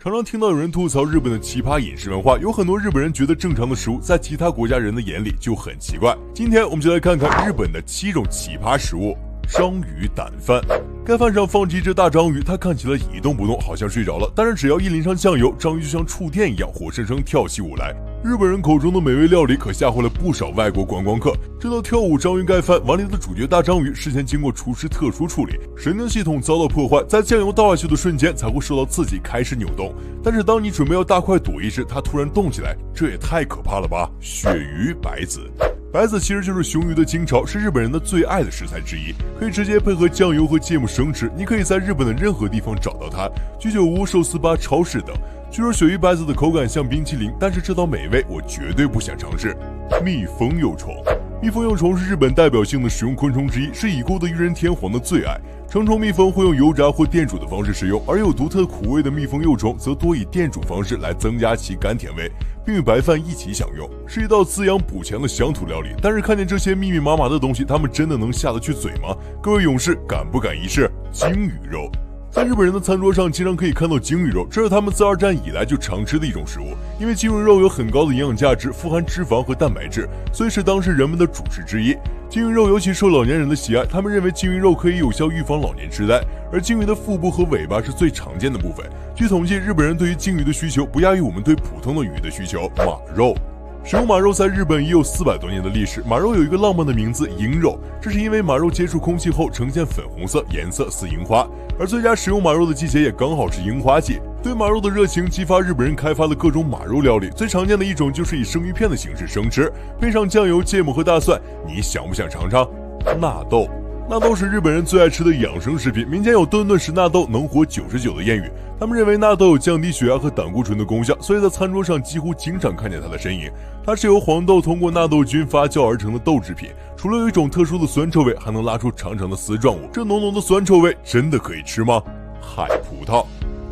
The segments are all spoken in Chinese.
常常听到有人吐槽日本的奇葩饮食文化，有很多日本人觉得正常的食物，在其他国家人的眼里就很奇怪。今天我们就来看看日本的七种奇葩食物。章鱼胆饭，该饭上放着一只大章鱼，它看起来一动不动，好像睡着了。但是只要一淋上酱油，章鱼就像触电一样，活生生跳起舞来。日本人口中的美味料理可吓坏了不少外国观光客。这道跳舞章鱼盖饭，碗里的主角大章鱼事先经过厨师特殊处理，神经系统遭到破坏，在酱油倒下去的瞬间才会受到刺激开始扭动。但是当你准备要大快朵颐时，它突然动起来，这也太可怕了吧！鳕鱼白子。白子其实就是雄鱼的精巢，是日本人的最爱的食材之一，可以直接配合酱油和芥末生吃。你可以在日本的任何地方找到它，居酒屋、寿司吧、超市等。据说鳕鱼白子的口感像冰淇淋，但是这道美味我绝对不想尝试。蜜蜂幼虫，蜜蜂幼虫是日本代表性的食用昆虫之一，是已故的裕仁天皇的最爱。成虫蜜蜂会用油炸或电煮的方式食用，而有独特苦味的蜜蜂幼虫则多以电煮方式来增加其甘甜味，并与白饭一起享用，是一道滋养补强的乡土料理。但是看见这些密密麻麻的东西，他们真的能下得去嘴吗？各位勇士，敢不敢一试？鲸鱼肉。在日本人的餐桌上，经常可以看到鲸鱼肉，这是他们自二战以来就常吃的一种食物。因为鲸鱼肉有很高的营养价值，富含脂肪和蛋白质，所以是当时人们的主食之一。鲸鱼肉尤其受老年人的喜爱，他们认为鲸鱼肉可以有效预防老年痴呆。而鲸鱼的腹部和尾巴是最常见的部分。据统计，日本人对于鲸鱼的需求不亚于我们对普通的鱼的需求。马肉。食用马肉在日本已有四百多年的历史。马肉有一个浪漫的名字“樱肉”，这是因为马肉接触空气后呈现粉红色，颜色似樱花。而最佳食用马肉的季节也刚好是樱花季。对马肉的热情激发日本人开发了各种马肉料理，最常见的一种就是以生鱼片的形式生吃，配上酱油、芥末和大蒜。你想不想尝尝？纳豆。纳豆是日本人最爱吃的养生食品，民间有“顿顿食纳豆，能活九十九”的谚语。他们认为纳豆有降低血压和胆固醇的功效，所以在餐桌上几乎经常看见它的身影。它是由黄豆通过纳豆菌发酵而成的豆制品，除了有一种特殊的酸臭味，还能拉出长长的丝状物。这浓浓的酸臭味真的可以吃吗？海葡萄，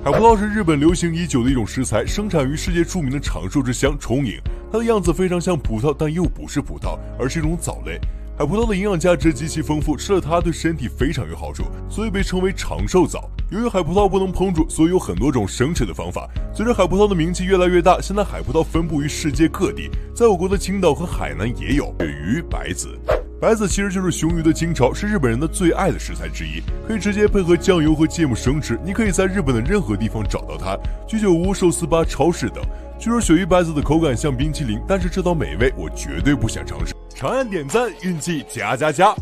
海葡萄是日本流行已久的一种食材，生产于世界著名的长寿之乡重影。它的样子非常像葡萄，但又不是葡萄，而是一种藻类。海葡萄的营养价值极其丰富，吃了它对身体非常有好处，所以被称为长寿枣。由于海葡萄不能烹煮，所以有很多种生吃的方法。随着海葡萄的名气越来越大，现在海葡萄分布于世界各地，在我国的青岛和海南也有。鳕鱼白子，白子其实就是雄鱼的精巢，是日本人的最爱的食材之一，可以直接配合酱油和芥末生吃。你可以在日本的任何地方找到它，居酒屋、寿司吧、超市等。据说鳕鱼白子的口感像冰淇淋，但是这道美味我绝对不想尝试。长按点赞，运气加加加！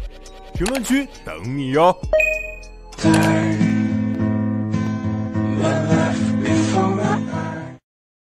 评论区等你哟。